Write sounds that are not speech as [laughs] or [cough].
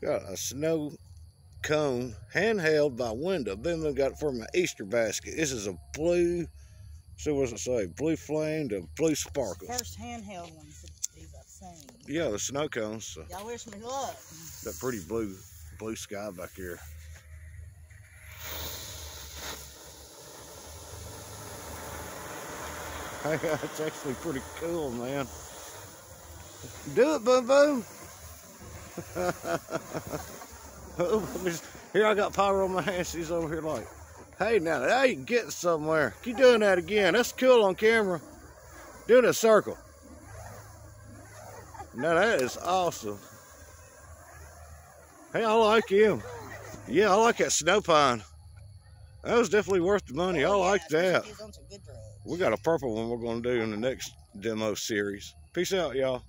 We got a snow cone handheld by Winda. Then we got it for my Easter basket. This is a blue, so what's it say? Blue flame to blue sparkle. First handheld ones that we've seen. Yeah, the snow cones. So Y'all wish me luck. that pretty blue blue sky back here. [laughs] That's actually pretty cool, man. Do it, Boom Boom. Oh, let me just- here I got power on my hands. She's over here like, hey now, now you getting somewhere. Keep doing that again. That's cool on camera. Doing a circle. Now that is awesome. Hey, I like him. Yeah, I like that snow pine. That was definitely worth the money. I Oh, yeah, like that. We got a purple one we're going to do in the next demo series. Peace out, y'all.